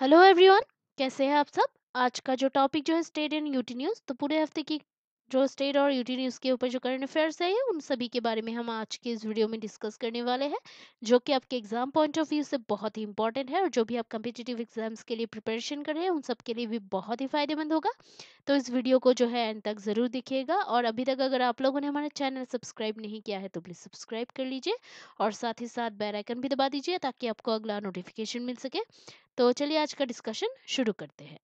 Hello everyone, कैसे हैं आप सब? आज का जो टॉपिक जो है, स्टेट एंड यूटी न्यूज़ तो पूरे हफ़्ते की जो स्टेट और यूटी न्यूज़ के ऊपर जो करंट अफेयर्स है, उन सभी के बारे में हम आज के इस वीडियो में डिस्कस करने वाले हैं, जो कि आपके एग्ज़ाम पॉइंट ऑफ़ व्यू से बहुत ही इंपॉर्टेंट है और जो भी आप कम्पिटेटिव एग्ज़ाम्स के लिए प्रिपरेशन कर रहे हैं, उन सब के लिए भी बहुत ही फ़ायदेमंद होगा। तो इस वीडियो को जो है एंड तक ज़रूर दिखेगा और अभी तक अगर आप लोगों ने हमारा चैनल सब्सक्राइब नहीं किया है तो प्लीज़ सब्सक्राइब कर लीजिए और साथ ही साथ बेल आइकन भी दबा दीजिए ताकि आपको अगला नोटिफिकेशन मिल सके। तो चलिए आज का डिस्कशन शुरू करते हैं।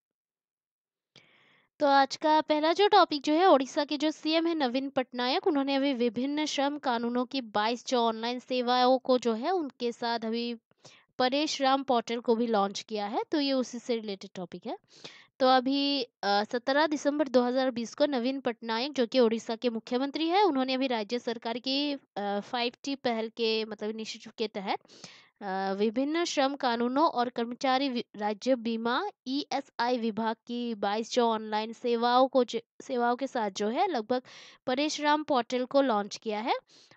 तो आज का पहला जो टॉपिक जो है, ओडिशा के जो सीएम है नवीन पटनायक, उन्होंने अभी विभिन्न श्रम कानूनों की 22 जो ऑनलाइन सेवाओं को जो है, उनके साथ अभी परेश राम पोर्टल को भी लॉन्च किया है तो ये उसी से रिलेटेड टॉपिक है। तो अभी सत्रह दिसंबर 2020 को नवीन पटनायक, जो कि ओडिशा के मुख्यमंत्री है, उन्होंने अभी राज्य सरकार की फाइव टी पहल के मतलब इनिशिएटिव के तहत विभिन्न श्रम कानूनों और कर्मचारी राज्य बीमा ईएसआई विभाग की 22 जो ऑनलाइन सेवाओं को सेवाओं के साथ जो है, लगभग परेश राम पोर्टल को लॉन्च किया है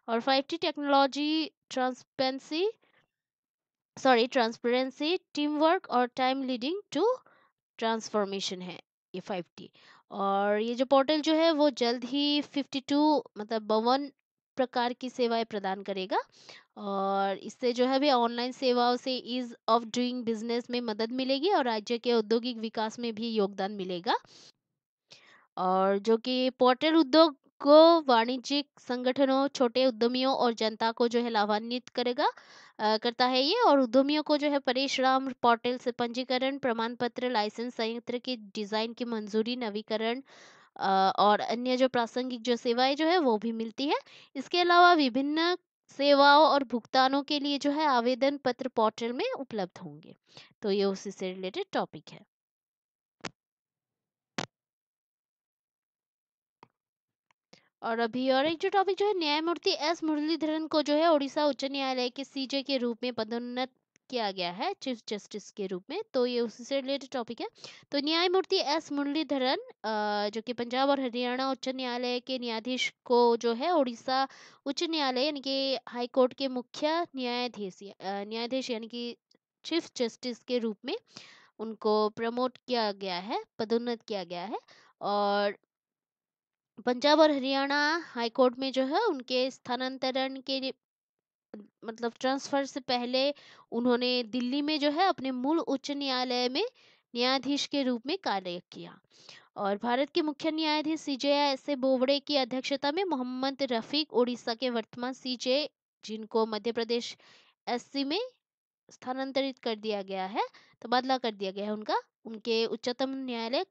और 5T technology, transparency, sorry, transparency team work और टाइम लीडिंग टू ट्रांसफॉर्मेशन है ये 5T और ये जो पोर्टल जो है, वो जल्द ही 52 मतलब बवन प्रकार की सेवाएँ प्रदान करेगा। और इससे जो है भी ऑनलाइन सेवाओं से ईज ऑफ़ डूइंग बिज़नेस में मदद मिलेगी और राज्य के औद्योगिक विकास में भी योगदान मिलेगा। और जो कि पोर्टल उद्योग को वाणिज्यिक संगठनों छोटे उद्यमियों और जनता को जो है लाभान्वित करेगा आ, करता है ये। और उद्यमियों को जो है परेशराम पोर्टल से पंजीकरण प्रमाण पत्र लाइसेंस संयंत्र की डिज़ाइन की मंजूरी नवीकरण और अन्य जो प्रासंगिक जो सेवाएँ जो है वो भी मिलती है। इसके अलावा विभिन्न सेवाओं और भुगतानों के लिए जो है आवेदन पत्र पोर्टल में उपलब्ध होंगे। तो ये उसी से रिलेटेड टॉपिक है। और अभी और एक जो टॉपिक जो है, न्यायमूर्ति एस. मुरलीधरन को जो है ओडिशा उच्च न्यायालय के सीजे के रूप में पदोन्नत किया गया है चीफ जस्टिस के रूप में तो ये उसी से रिलेटेड टॉपिक है। तो न्यायमूर्ति एस मुरलीधरन जो कि पंजाब और हरियाणा उच्च न्यायालय के न्यायाधीश को जो है उड़ीसा उच्च न्यायालय यानी कि हाई कोर्ट के मुख्य न्यायाधीश न्यायाधीश यानी कि चीफ जस्टिस के रूप में उनको प्रमोट किया गया है, पदोन्नत किया गया है और पंजाब और हरियाणा हाई कोर्ट में जो है उनके स्थानांतरण के मतलब ट्रांसफ़र से पहले उन्होंने दिल्ली में जो है अपने मूल उच्च न्यायालय में न्यायाधीश के रूप में कार्य किया। और भारत के मुख्य न्यायाधीश सीजे एस. ए बोबड़े की अध्यक्षता में मोहम्मद रफीक उड़ीसा के वर्तमान सीजे जिनको मध्य प्रदेश एससी में स्थानांतरित कर दिया गया है, तबादला कर दिया गया है उनका, उनके उच्चतम न्यायालय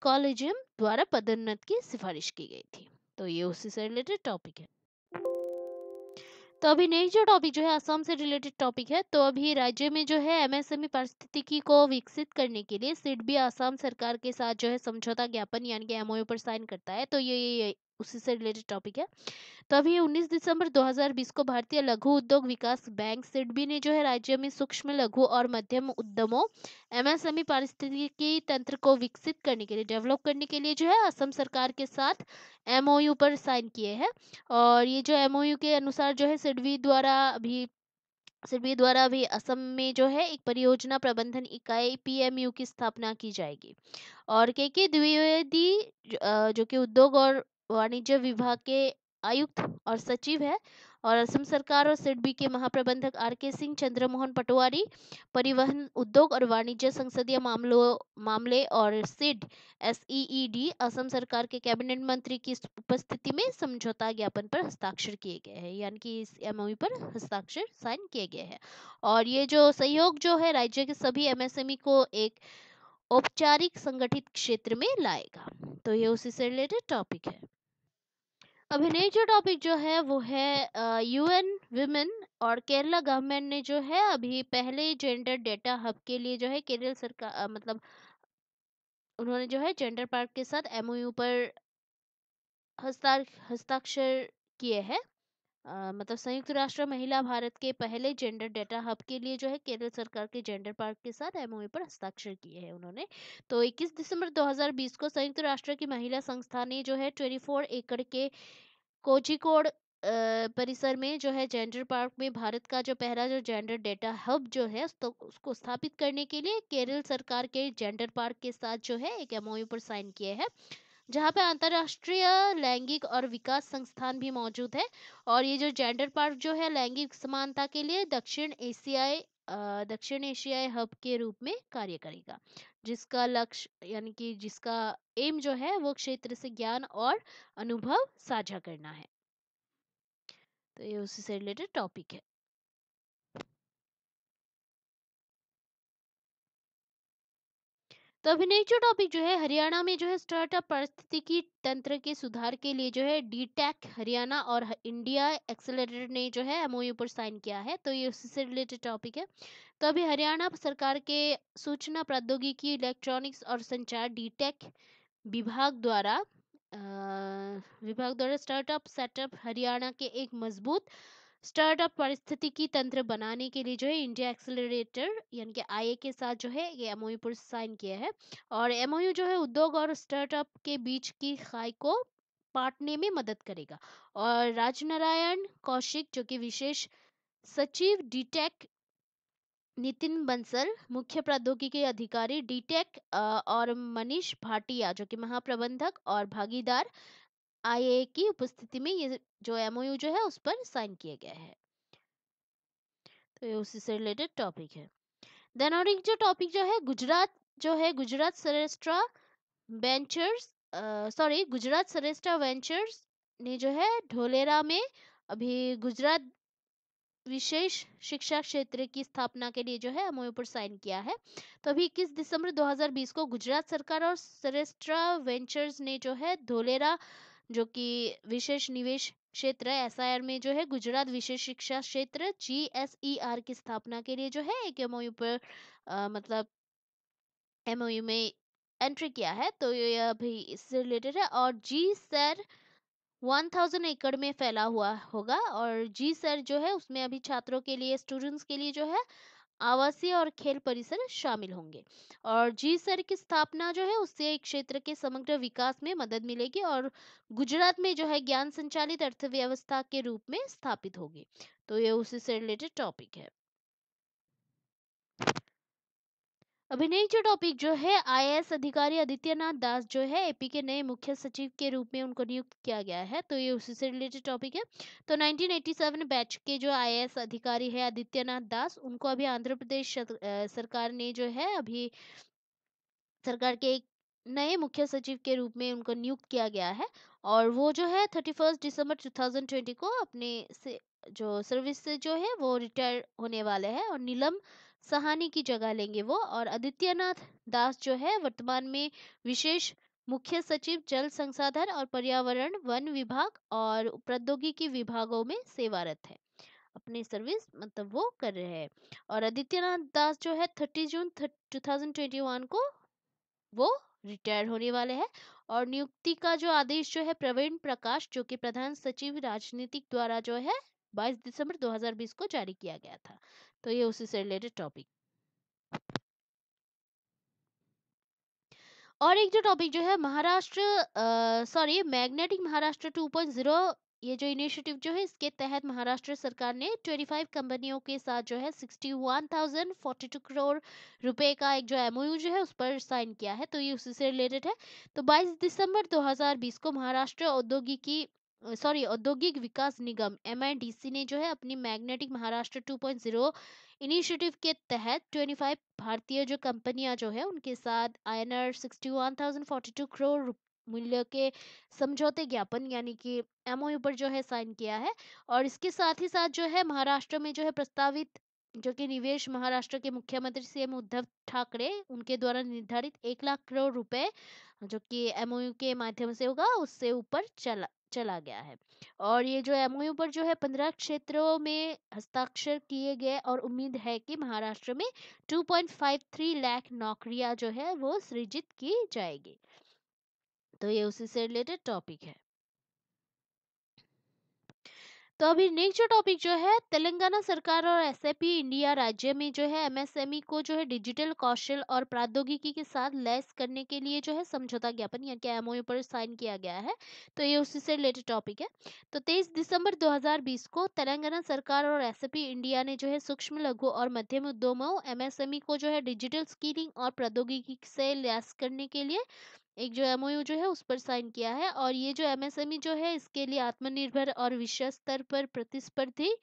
कॉलेजियम द्वारा पदोन्नत की सिफारिश की गई थी। तो ये उसी से रिलेटेड टॉपिक है। तो अभी नेक्स्ट जो टॉपिक जो है, असम से रिलेटेड टॉपिक है तो अभी राज्य में जो है एमएसएमई पारिस्थितिकी को विकसित करने के लिए सिडबी असम सरकार के साथ जो है, समझौता ज्ञापन यानी कि एमओयू पर साइन करता है। तो ये उसी से रिलेटेड टॉपिक है। तो अभी 19 दिसंबर 2020 को भारतीय लघु उद्योग विकास बैंक सिडबी ने जो है राज्य में सूक्ष्म लघु और मध्यम उद्यमों, एमएसएमई पारिस्थितिकी तंत्र को विकसित करने के लिए डेवलप करने के लिए जो है असम सरकार के साथ एमओयू पर साइन किए हैं। और ये जो एमओयू के अनुसार जो है सिडबी द्वारा अभी, सिडबी द्वारा भी असम में जो है एक परियोजना प्रबंधन इकाई पीएमयू की स्थापना की जाएगी। और के के द्विवेदी जो कि उद्योग और वाणिज्य विभाग के आयुक्त और सचिव है और असम सरकार और सिडबी के महाप्रबंधक आर के सिंह, चंद्रमोहन पटवारी, परिवहन उद्योग और वाणिज्य संसदीय मामलों, मामले और सिड एसईईडी असम सरकार के कैबिनेट मंत्री की उपस्थिति में समझौता ज्ञापन पर हस्ताक्षर किए गए हैं, यानी कि इस एमओयू पर हस्ताक्षर साइन किए गए हैं। और ये जो सहयोग जो है, राज्य के सभी एमएसएमई को एक औपचारिक संगठित क्षेत्र में लाएगा। तो ये उसी से रिलेटेड टॉपिक है। अभी नहीं जो टॉपिक जो है, वो है यूएन वुमेन और केरला गवर्नमेंट ने जो है, अभी पहले जेंडर डेटा हब के लिए जो है केरल सरकार मतलब उन्होंने जो है जेंडर पार्क के साथ एमओयू पर हस्ताक्षर किए हैं। मतलब संयुक्त राष्ट्र महिला भारत के पहले जेंडर डेटा हब के लिए जो है केरल सरकार के जेंडर पार्क के साथ एमओयू पर हस्ताक्षर किए हैं उन्होंने। तो 21 दिसंबर 2020 को संयुक्त राष्ट्र की महिला संस्था ने जो है 24 एकड़ के कोझिकोड परिसर में जो है जेंडर पार्क में भारत का जो पहला जो जेंडर डेटा हब जो है तो उसको स्थापित करने के लिए केरल सरकार के जेंडर पार्क के साथ जो है एक एमओयू पर साइन किए हैं। जहाँ पे अंतर्राष्ट्रीय लैंगिक और विकास संस्थान भी मौजूद है और ये जो जेंडर पार्क जो है लैंगिक समानता के लिए दक्षिण एशियाई दक्षिण एशियाई हब के रूप में कार्य करेगा। जिसका लक्ष्य, यानी कि जिसका एम जो है वो क्षेत्र से ज्ञान और अनुभव साझा करना है। तो ये उसी से रिलेटेड टॉपिक है। तो अभी टॉपिक जो है हरियाणा में जो है स्टार्टअप परिस्थितिकी तंत्र के सुधार के लिए जो है डी टेक हरियाणा और इंडिया एक्सेलरेटर ने जो है एमओयू पर साइन किया है तो ये उससे रिलेटेड टॉपिक है। तो अभी हरियाणा सरकार के सूचना प्रौद्योगिकी इलेक्ट्रॉनिक्स और संचार डी विभाग द्वारा विभाग द्वारा स्टार्टअप सेटअप हरियाणा के एक मज़बूत स्टार्टअप परिस्थितिकी तंत्र बनाने के लिए जो है इंडिया एक्सेलरेटर यानी कि आई के साथ जो है ये एमओयू पर साइन किया है। और एमओयू जो है उद्योग और स्टार्टअप के बीच की खाई को पाटने में मदद करेगा। और राजनारायण कौशिक जो कि विशेष सचिव डीटेक नितिन बंसल, मुख्य प्रौद्योगिकी अधिकारी डीटेक और मनीष भाटिया जो कि महाप्रबंधक और भागीदार आईए की उपस्थिति में ये जो एमओयू जो है उस पर साइन किया गया है। तो ये उसी से रिलेटेड टॉपिक है। देन और एक जो टॉपिक जो है, गुजरात जो है, Gujarat Saurashtra ventures sorry, Gujarat Saurashtra ventures ने जो है ढोलेरा में अभी गुजरात विशेष शिक्षा क्षेत्र की स्थापना के लिए जो है एमओयू पर साइन किया है। तो अभी इक्कीस दिसंबर 2020 को गुजरात सरकार और सरेस्ट्रा वेंचर्स ने जो है धोलेरा जो कि विशेष निवेश क्षेत्र एस में जो है गुजरात विशेष शिक्षा क्षेत्र जी की स्थापना के लिए जो है एक एमओयू पर आ, मतलब एमओयू में एंट्री किया है तो ये अभी इससे रिलेटेड है और जी सर वन थाउज़ेंड एकड़ में फैला हुआ होगा और जी सर जो है उसमें अभी छात्रों के लिए स्टूडेंट्स के लिए जो है आवासीय और खेल परिसर शामिल होंगे। और जी सर की स्थापना जो है, उससे एक क्षेत्र के समग्र विकास में मदद मिलेगी और गुजरात में जो है, ज्ञान संचालित अर्थव्यवस्था के रूप में स्थापित होगी। तो ये उसी से रिलेटेड टॉपिक है। अभी नेक्स्ट जो टॉपिक जो है आईएएस अधिकारी आदित्यनाथ दास जो है एपी के नए मुख्य सचिव के रूप में उनको नियुक्त किया गया है तो ये उसी से रिलेटेड टॉपिक है। तो 1987 बैच के जो आईएएस अधिकारी है, आदित्यनाथ दास, उनको अभी आंध्र प्रदेश सरकार ने जो है, अभी सरकार के एक नए मुख्य सचिव के रूप में उनको नियुक्त किया गया है, और वो जो है थर्टी दिसंबर 2020 को अपने से, जो सर्विस से जो है, वो रिटायर होने वाले हैं, और नीलम सहानी की जगह लेंगे वो। और आदित्यनाथ दास जो है, वर्तमान में विशेष मुख्य सचिव, जल संसाधन और पर्यावरण वन विभाग और प्रौद्योगिकी विभागों में सेवारत है। अपनी सर्विस मतलब वो कर रहे हैं। और आदित्यनाथ दास जो है, थर्टी जून टू थाउज़ेंड को वो रिटायर होने वाले हैं। और नियुक्ति का जो आदेश जो है, प्रवीण प्रकाश जो कि प्रधान सचिव राजनीतिक द्वारा जो है 22 दिसंबर 2020 को जारी किया गया था। तो ये उसी से रिलेटेड टॉपिक। और एक जो टॉपिक जो है महाराष्ट्र सॉरी मैग्नेटिक महाराष्ट्र 2.0 ये जो इनिशिएटिव जो है इसके तहत महाराष्ट्र सरकार ने 25 कंपनियों के साथ जो है 61,042 करोड़ रुपए का एक जो एमओयू जो है उस पर साइन किया है। तो ये उसी से रिलेटेड है। तो 22 दिसंबर 2020 को महाराष्ट्र औद्योगिकी सॉरी, औद्योगिक विकास निगम एमआईडीसी ने जो है अपनी मैग्नेटिक महाराष्ट्र 2.0 इनिशिएटिव के तहत 25 भारतीय जो कंपनियाँ जो है, उनके साथ आई एन आर करोड़ मूल्य के समझौते ज्ञापन, यानी कि एमओयू पर जो है साइन किया है। और इसके साथ ही साथ जो है महाराष्ट्र में जो है प्रस्तावित, जो कि निवेश महाराष्ट्र के मुख्यमंत्री सीएम उद्धव ठाकरे, उनके द्वारा निर्धारित एक लाख करोड़ रुपए, जो कि एमओयू के माध्यम से होगा, उससे ऊपर चला चला गया है। और ये जो एमओयू पर जो है पंद्रह क्षेत्रों में हस्ताक्षर किए गए और उम्मीद है कि महाराष्ट्र में 2.53 लाख नौकरियाँ जो है वो सृजित की जाएगी। तो ये उसी से रिलेटेड टॉपिक है। तो अभी नेक्स्ट जो टॉपिक जो है, तेलंगाना सरकार और एसएपी इंडिया राज्य में जो है एमएसएमई को जो है डिजिटल कौशल और प्रौद्योगिकी के साथ लैस करने के लिए जो है समझौता ज्ञापन या क्या एमओयू पर साइन किया गया है तो ये उसी से रिलेटेड टॉपिक है। तो 23 दिसंबर 2020 को तेलंगाना सरकार और एसएपी इंडिया ने जो है सूक्ष्म, लघु और मध्यम उद्यमों एमएसएमई को जो है डिजिटल स्किलिंग और प्रौद्योगिकी से लैस करने के लिए एक जो एमओयू जो है उस पर साइन किया है और ये जो एमएसएमई जो है इसके लिए आत्मनिर्भर और विश्व स्तर पर प्रतिस्पर्धी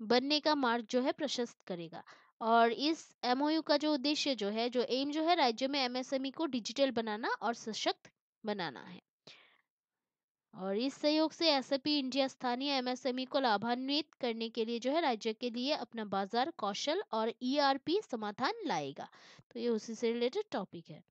बनने का मार्ग जो है प्रशस्त करेगा। और इस एमओयू का जो उद्देश्य जो है, जो एम जो है राज्य में एमएसएमई को डिजिटल बनाना और सशक्त बनाना है। और इस सहयोग से एसएपी इंडिया स्थानीय एमएसएमई को लाभान्वित करने के लिए जो है राज्य के लिए अपना बाज़ार कौशल और ईआरपी समाधान लाएगा। तो ये उसी से रिलेटेड टॉपिक है।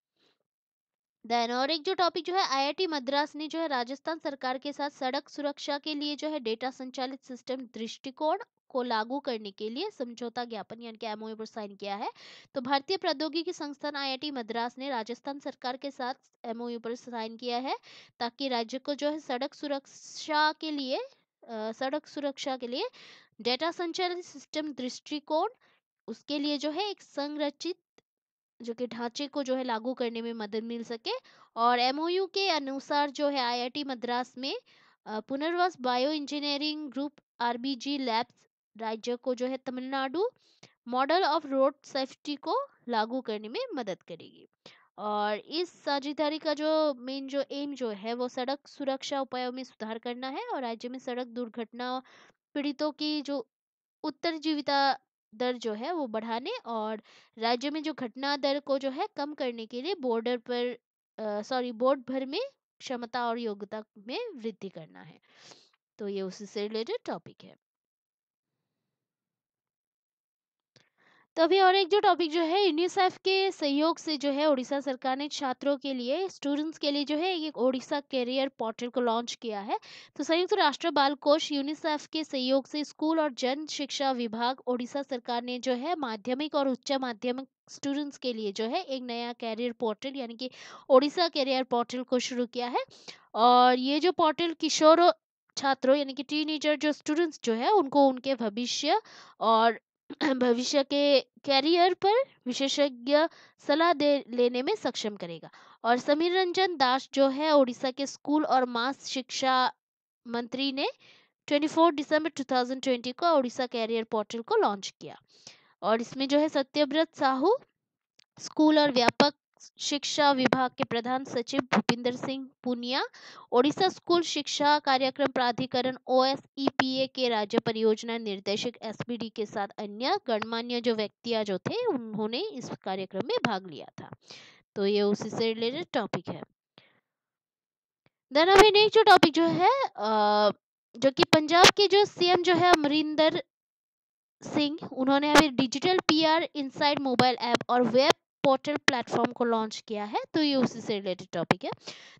देन और एक जो टॉपिक जो है आईआईटी मद्रास ने जो है राजस्थान सरकार के साथ सड़क सुरक्षा के लिए जो है डेटा संचालित सिस्टम दृष्टिकोण को लागू करने के लिए समझौता ज्ञापन यानी कि एमओयू पर साइन किया है। तो भारतीय प्रौद्योगिकी संस्थान आईआईटी मद्रास ने राजस्थान सरकार के साथ एमओयू पर साइन किया है ताकि राज्य को जो है सड़क सुरक्षा के लिए आ, सड़क सुरक्षा के लिए डेटा संचालित सिस्टम दृष्टिकोण उसके लिए जो है एक संरचित जो कि ढांचे को जो है लागू करने में मदद मिल सके। और एमओयू के अनुसार जो है आईआईटी मद्रास में पुनर्वास bio engineering group RBG labs राज्य को जो है Tamil Nadu, model of road safety को लागू करने में मदद करेगी। और इस साझेदारी का जो मेन जो एम जो है, वो सड़क सुरक्षा उपायों में सुधार करना है और राज्य में सड़क दुर्घटना पीड़ितों की जो उत्तरजीविता दर जो है वो बढ़ाने और राज्य में जो घटना दर को जो है कम करने के लिए बॉर्डर पर सॉरी बोर्ड भर में क्षमता और योग्यता में वृद्धि करना है। तो ये उसी से रिलेटेड टॉपिक है। तो अभी और एक जो टॉपिक जो है यूनिसेफ के सहयोग से जो है उड़ीसा सरकार ने छात्रों के लिए स्टूडेंट्स के लिए जो है, एक ओडिशा कैरियर पोर्टल को लॉन्च किया है। तो संयुक्त राष्ट्र बाल कोष यूनिसेफ के सहयोग से स्कूल और जन शिक्षा विभाग ओडिशा सरकार ने जो है, माध्यमिक और उच्च माध्यमिक स्टूडेंट्स के लिए जो है, एक नया कैरियर पोर्टल यानी कि ओडिशा कैरियर पोर्टल को शुरू किया है। और ये जो पोर्टल किशोर छात्रों यानी कि टीनेजर जो स्टूडेंट्स जो है, उनको उनके भविष्य और भविष्य के कैरियर पर विशेषज्ञ सलाह दे, लेने में सक्षम करेगा। और समीर रंजन दास जो है उड़ीसा के स्कूल और मास शिक्षा मंत्री ने 24 दिसंबर 2020 को ओडिशा कैरियर पोर्टल को लॉन्च किया। और इसमें जो है, सत्यव्रत साहू, स्कूल और व्यापक शिक्षा विभाग के प्रधान सचिव भूपिंदर सिंह पुनिया, ओडिशा स्कूल शिक्षा कार्यक्रम प्राधिकरण ओएसईपीए के राज्य परियोजना निर्देशक एसबीडी के साथ अन्य गणमान्य जो व्यक्तियाँ जो थे, उन्होंने इस कार्यक्रम में भाग लिया था। तो ये उसी से रिलेटेड टॉपिक है। नेक्स्ट जो टॉपिक जो है जो कि पंजाब के जो सीएम जो है अमरिंदर सिंह, उन्होंने अभी digital PR inside mobile app और वेब पोर्टल प्लेटफॉर्म को लॉन्च किया है तो ये उसी से रिलेटेड टॉपिक है।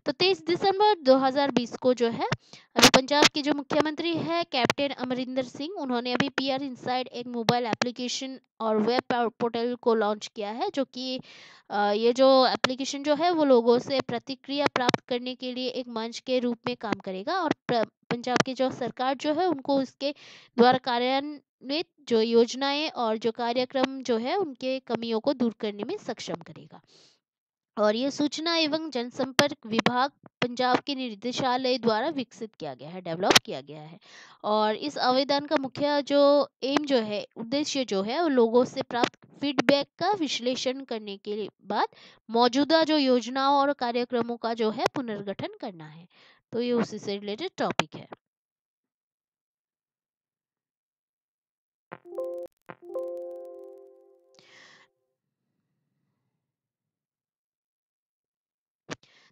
तो 23 दिसंबर 2020 को जो है, अभी पंजाब के जो मुख्यमंत्री है कैप्टन अमरिंदर सिंह, उन्होंने अभी पी आर इनसाइड एक मोबाइल एप्लीकेशन और वेब पोर्टल को लॉन्च किया है, जो कि ये जो एप्लीकेशन जो है, वो लोगों से प्रतिक्रिया प्राप्त करने के लिए एक मंच के रूप में काम करेगा और पंजाब की जो सरकार जो है, उनको इसके द्वारा कार्यान्वित जो योजनाएँ और जो कार्यक्रम जो है, उनके कमियों को दूर करने में सक्षम करेगा। और ये सूचना एवं जनसंपर्क विभाग पंजाब के निर्देशालय द्वारा विकसित किया गया है, डेवलप किया गया है। और इस आवेदन का मुख्य जो एम जो है, उद्देश्य जो है, वो लोगों से प्राप्त फीडबैक का विश्लेषण करने के बाद मौजूदा जो योजनाओं और कार्यक्रमों का जो है, पुनर्गठन करना है। तो ये उसी से रिलेटेड टॉपिक है।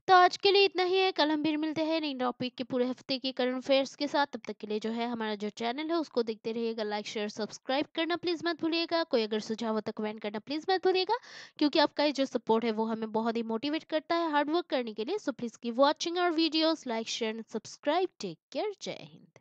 तो आज के लिए इतना ही है। कल हम फिर मिलते हैं नई टॉपिक के पूरे हफ़्ते के करंट अफेयर्स के साथ। तब तक के लिए जो है हमारा जो चैनल है उसको देखते रहिएगा लाइक शेयर सब्सक्राइब करना प्लीज़ मत भूलिएगा। कोई अगर सुझाव हो तो कमेंट करना प्लीज़ मत भूलिएगा। क्योंकि आपका जो सपोर्ट है वो हमें बहुत ही मोटिवेट करता है हार्डवर्क करने के लिए। So please keep watching our videos like share and subscribe take care जय हिंद।